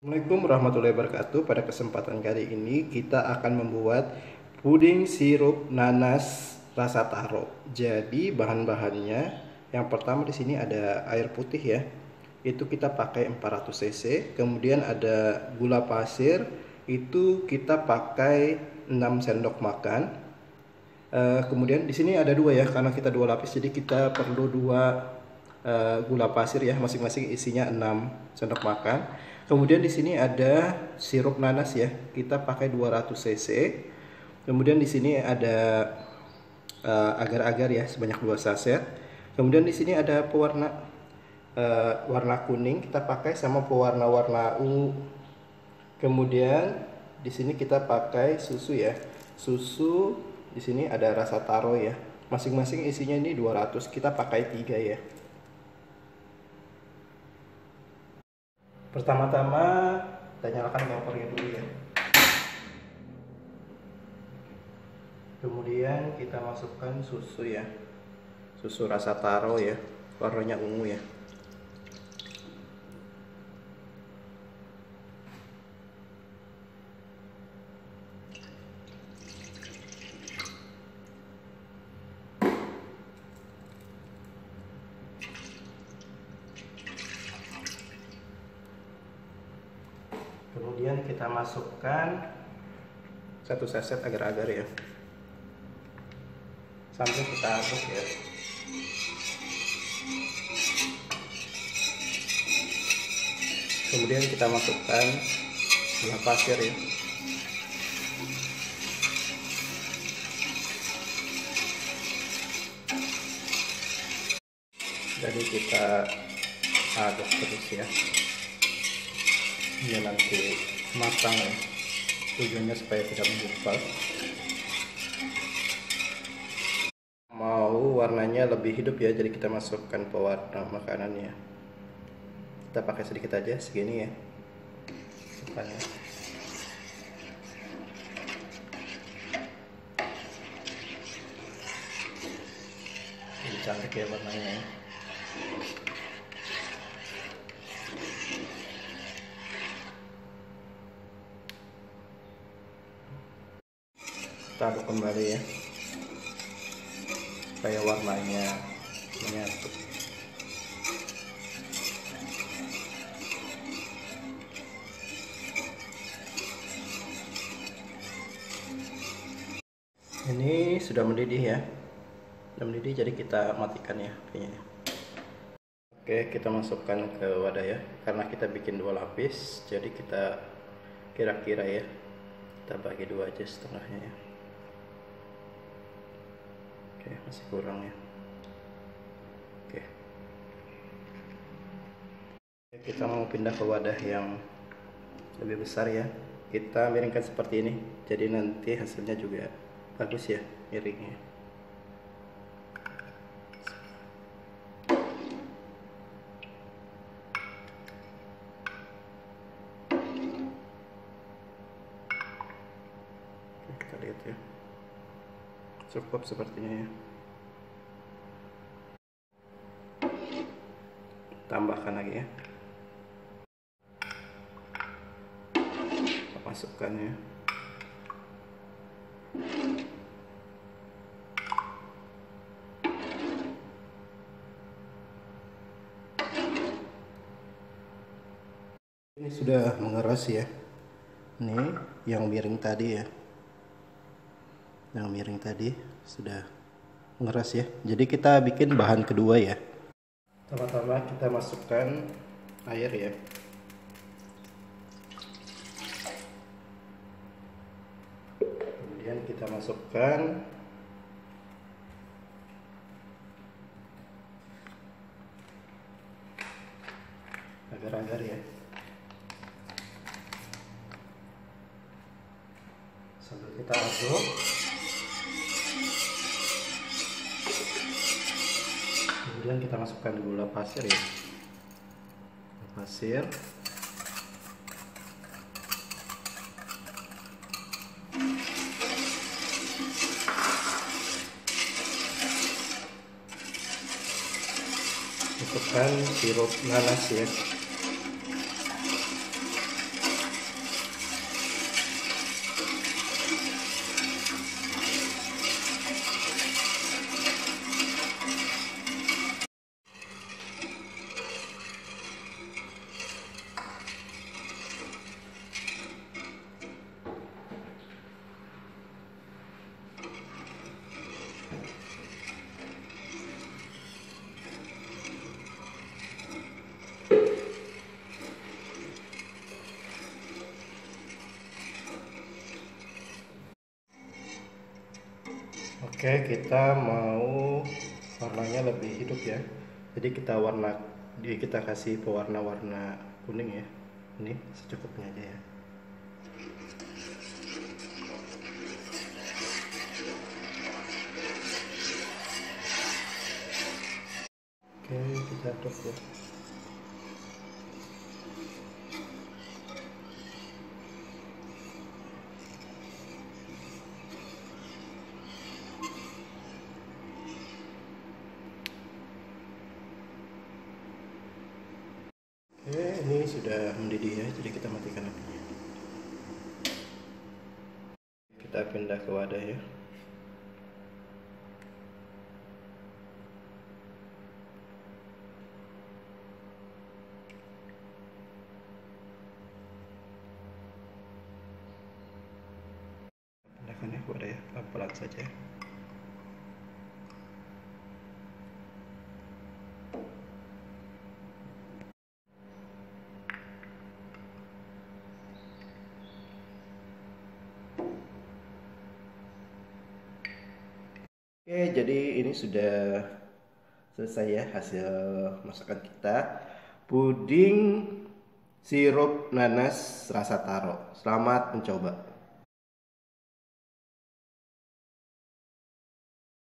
Assalamualaikum warahmatullahi wabarakatuh. Pada kesempatan kali ini kita akan membuat puding sirup nanas rasa taro. Jadi bahan-bahannya yang pertama di sini ada air putih ya. Itu kita pakai 400 cc. Kemudian ada gula pasir itu kita pakai 6 sendok makan. Uh, kemudian di sini ada dua ya karena kita dua lapis jadi kita perlu dua uh, gula pasir ya masing-masing isinya 6 sendok makan Kemudian di sini ada sirup nanas ya. Kita pakai 200 cc. Kemudian di sini ada uh, agar-agar ya sebanyak 2 saset. Kemudian di sini ada pewarna uh, warna kuning kita pakai sama pewarna-warna ungu. Kemudian di sini kita pakai susu ya. Susu di sini ada rasa taro ya. Masing-masing isinya ini 200. Kita pakai 3 ya. Pertama-tama kita nyalakan kompornya dulu ya. Kemudian kita masukkan susu ya. Susu rasa taro ya. Warnanya ungu ya. Kemudian kita masukkan satu saset agar-agar ya. Sampai kita aduk ya. Kemudian kita masukkan gula pasir ya. Jadi kita aduk terus ya. Ini nanti matang ya tujuannya supaya tidak menggumpal mau warnanya lebih hidup ya jadi kita masukkan pewarna makanannya. Kita pakai sedikit aja segini ya. Supaya cantik ya warnanya kita aduk kembali ya. Supaya warnanya menyatu. Ini sudah mendidih ya. Sudah mendidih jadi kita matikan ya apinya oke kita masukkan ke wadah ya. Karena kita bikin dua lapis jadi kita kira-kira ya kita bagi dua aja setengahnya ya oke masih kurang ya. Oke. Kita mau pindah ke wadah yang lebih besar ya. Kita miringkan seperti ini jadi nanti hasilnya juga bagus ya miringnya. Kita lihat ya cukup sepertinya ya. Tambahkan lagi ya. Masukkan ya. Ini sudah mengeras ya. Ini yang miring tadi ya yang miring tadi sudah ngeras ya. Jadi kita bikin bahan kedua ya. Pertama-tama kita masukkan air ya. Kemudian kita masukkan agar-agar ya. Sambil kita aduk kemudian kita masukkan gula pasir ya. Gula pasir masukkan sirup nanas ya Oke, kita mau warnanya lebih hidup ya. Jadi kita warna dia kita kasih pewarna-warna kuning ya. Ini secukupnya aja ya. Oke, kita aduk ya. Oke, ini sudah mendidih ya, jadi kita matikan apinya. Kita pindah ke wadah ya. Pindahkan ya ke wadah ya, pelan-pelan saja. Oke, jadi ini sudah selesai ya hasil masakan kita. Puding sirup nanas rasa taro. Selamat mencoba.